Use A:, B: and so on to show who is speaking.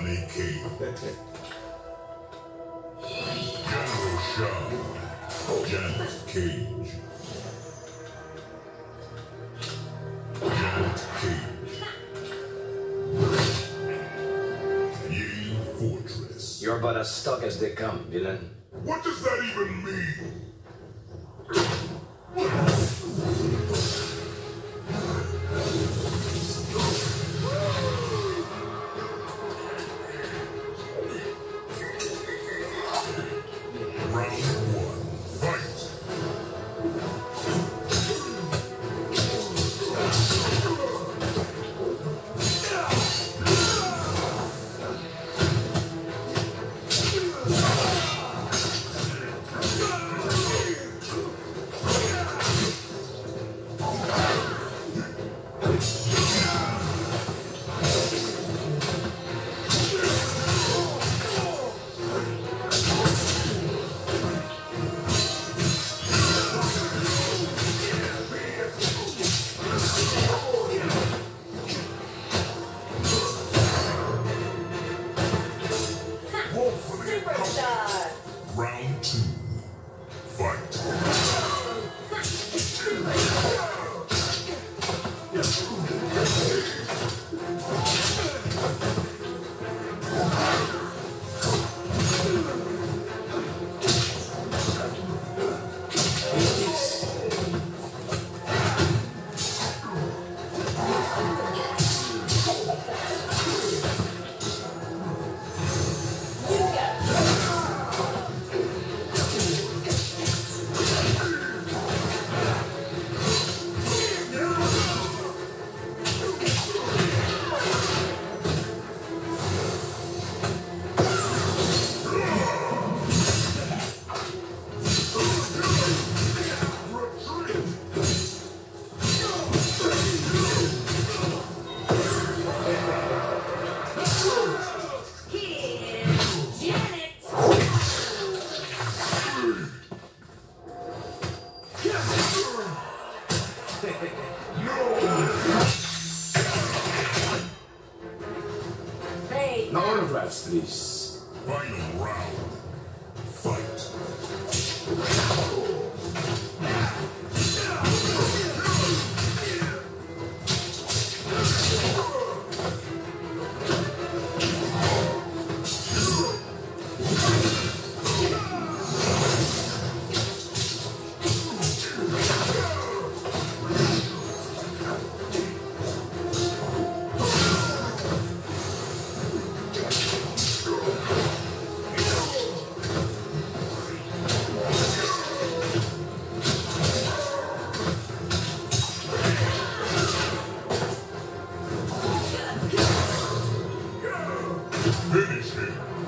A: Johnny Cage. General Shao. Janet Cage. Janet Cage. Yee Fortress.
B: You're about as stuck as they come, villain.
A: What does that even mean?
B: No.
A: Final round, Him!